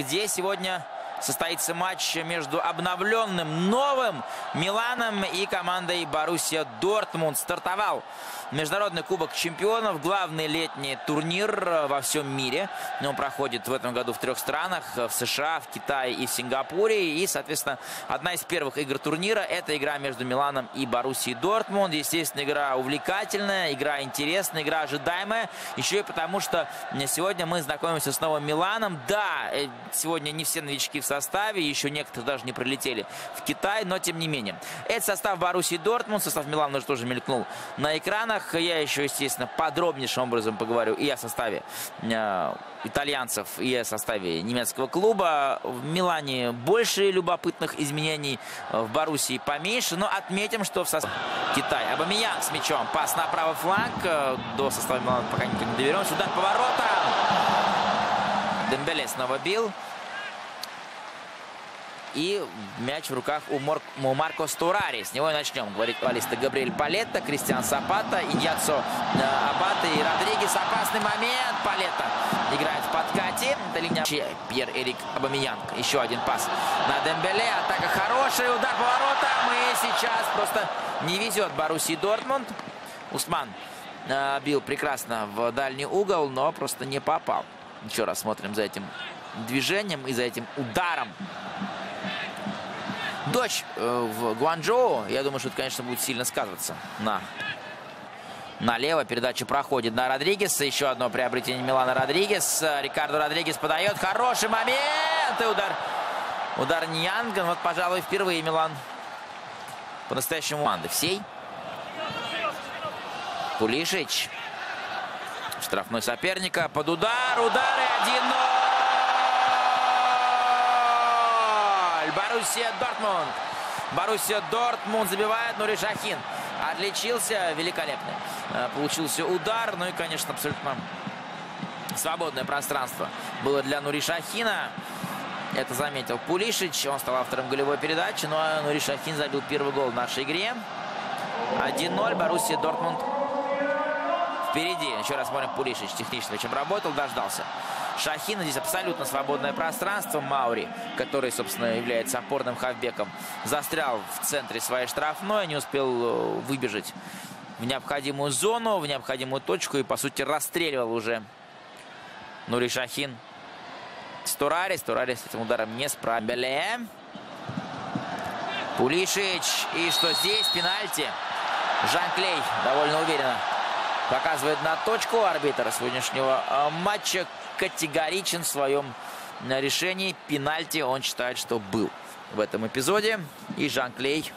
где сегодня состоится матч между обновленным новым Миланом и командой Боруссия Дортмунд. Стартовал Международный Кубок Чемпионов, главный летний турнир во всем мире. Он проходит в этом году в трех странах, в США, в Китае и в Сингапуре. И, соответственно, одна из первых игр турнира – это игра между Миланом и Боруссией Дортмунд. Естественно, игра увлекательная, игра интересная, игра ожидаемая. Еще и потому, что сегодня мы знакомимся с новым Миланом. Да, э, сегодня не все новички в составе, еще некоторые даже не прилетели в Китай, но тем не менее. Это состав Боруссии Дортмунд, состав Милана уже тоже мелькнул на экранах планах. Я еще, естественно, подробнейшим образом поговорю и о составе э, итальянцев, и о составе немецкого клуба. В Милане больше любопытных изменений, э, в Боруссии поменьше. Но отметим, что в составе Китай. Абамиян с мячом. Пас на правый фланг. Э, до состава Милана пока не доберемся. Удар поворота. Дембеле снова бил. И мяч в руках у, Мор... у Марко Стурари. С него и начнем. Говорит футболисты Габриэль Палетта, Кристиан Сапата, Иньяцо э, Абата и Родригес. Опасный момент. Палетта играет в подкате. Это линия Пьер-Эрик Абамиянг. Еще один пас на Дембеле. Атака хорошая. Удар по воротам. И сейчас просто не везет Боруссии Дортмунд. Усман э, бил прекрасно в дальний угол, но просто не попал. Еще раз смотрим за этим движением и за этим ударом дочь э, в Гуанчжоу. Я думаю, что это, конечно, будет сильно сказываться на налево. Передача проходит на Родригеса. Еще одно приобретение Милана Родригес. Рикардо Родригес подает. Хороший момент. И удар. Удар Ньянган. Вот, пожалуй, впервые Милан по-настоящему команды всей. Пулишич. Штрафной соперника. Под удар. Удар и 1-0. Боруссия Дортмунд. Боруссия Дортмунд забивает Нури Шахин. Отличился великолепно. Э, получился удар. Ну и, конечно, абсолютно свободное пространство было для Нури Шахина. Это заметил Пулишич. Он стал автором голевой передачи. Ну а Нури Шахин забил первый гол в нашей игре. 1-0. Боруссия Дортмунд впереди. Еще раз смотрим Пулишич технически чем работал, дождался. Шахина. Здесь абсолютно свободное пространство. Маури, который, собственно, является опорным хавбеком, застрял в центре своей штрафной, не успел э, выбежать в необходимую зону, в необходимую точку и, по сути, расстреливал уже Нури Шахин. Стурари. Стурари с этим ударом не справили. Пулишич. И что здесь? Пенальти. Жан Клей довольно уверенно показывает на точку арбитра сегодняшнего э, матча категоричен в своем решении. Пенальти он считает, что был в этом эпизоде. И Жан Клей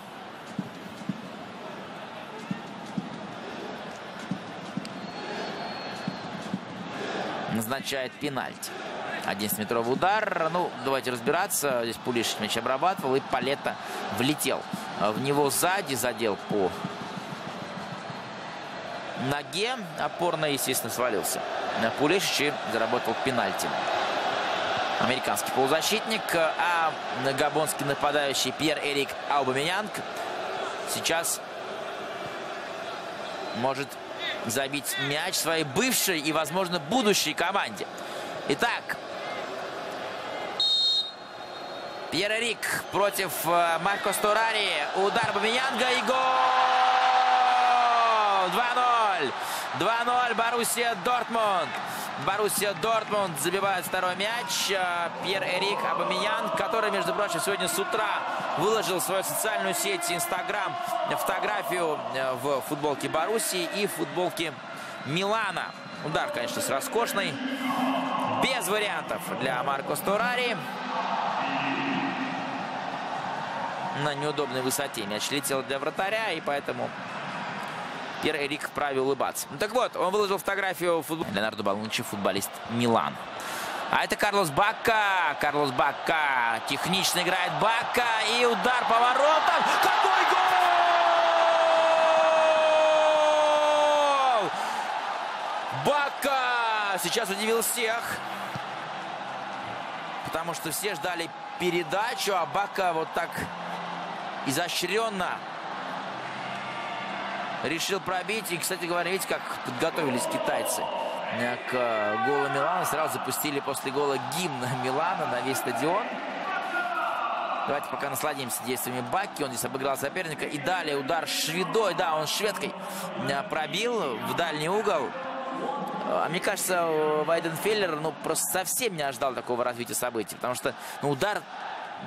назначает пенальти. 11-метровый удар. Ну, давайте разбираться. Здесь Пулишич мяч обрабатывал. И Палета влетел в него сзади. Задел по ноге. Опорно, естественно, свалился. Пулишич заработал пенальти. Американский полузащитник, а габонский нападающий Пьер-Эрик Аубамеянг сейчас может забить мяч своей бывшей и, возможно, будущей команде. Итак, Пьер-Эрик против э, Марко Сторари. Удар Бамиянга и гол! 2-0. 2-0 Боруссия Дортмунд. Боруссия Дортмунд забивает второй мяч. Э, Пьер-Эрик Абамиян, который, между прочим, сегодня с утра выложил в свою социальную сеть Инстаграм фотографию э, в футболке Боруссии и футболке Милана. Удар, конечно, с роскошной. Без вариантов для Марко Сторари. На неудобной высоте мяч летел для вратаря, и поэтому Пьер-Эрик вправе улыбаться. Ну, так вот, он выложил фотографию футбол... Леонардо Балунчи, футболист Милан. А это Карлос Бакка. Карлос Бакка технично играет Бакка. И удар по воротам. Какой гол! Бакка сейчас удивил всех. Потому что все ждали передачу, а Бакка вот так изощренно решил пробить. И, кстати говоря, видите, как подготовились китайцы. к голу Милана. Сразу запустили после гола гимн Милана на весь стадион. Давайте пока насладимся действиями Баки. Он здесь обыграл соперника. И далее удар шведой. Да, он шведкой пробил в дальний угол. А мне кажется, Вайденфеллер ну, просто совсем не ожидал такого развития событий. Потому что ну, удар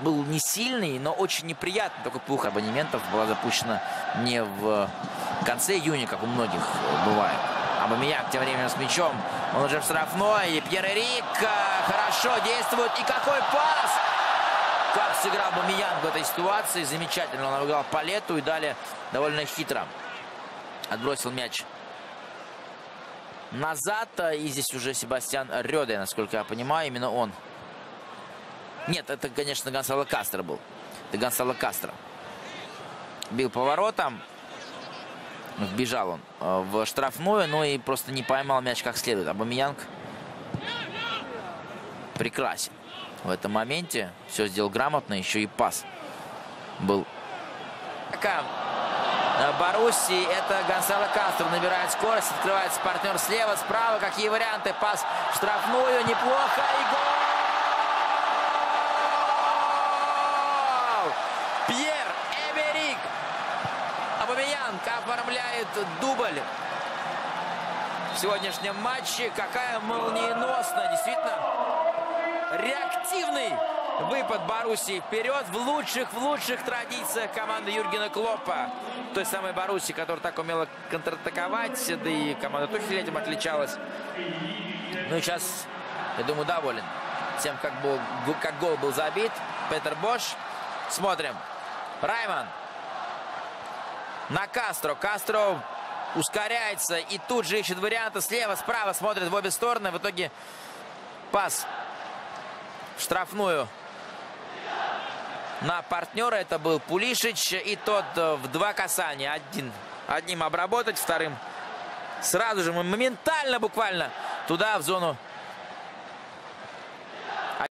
был не сильный, но очень неприятный. Только пух абонементов была запущена не в конце июня, как у многих бывает. Абамияк тем временем с мячом. Он уже в штрафной. И Пьер Эрик хорошо действует. И какой пас! Как сыграл Бамиян в этой ситуации. Замечательно. Он обыграл Палету и далее довольно хитро отбросил мяч назад. И здесь уже Себастьян Рёде, насколько я понимаю, именно он. Нет, это, конечно, Гонсало Кастро был. Это Гонсало Кастро. Бил поворотом. Вбежал он э, в штрафную, но и просто не поймал мяч как следует. Абамиянг прекрасен в этом моменте. Все сделал грамотно, еще и пас был. Э, Баруси, это Гонсало Кастро набирает скорость, открывается партнер слева, справа. Какие варианты? Пас в штрафную, неплохо и гол! Пьер Эмерик Абамиянг оформляет дубль в сегодняшнем матче. Какая молниеносная, действительно, реактивный выпад Боруссии вперед в лучших, в лучших традициях команды Юргена Клоппа. Той самой Боруссии, которая так умела контратаковать, да и команда Тухеля этим отличалась. Ну и сейчас, я думаю, доволен тем, как, был, как гол был забит. Петер Бош. Смотрим. Райман. На Кастро. Кастро ускоряется и тут же ищет варианты слева, справа, смотрит в обе стороны. В итоге пас в штрафную на партнера. Это был Пулишич. И тот э, в два касания. Один, одним обработать, вторым сразу же моментально буквально туда в зону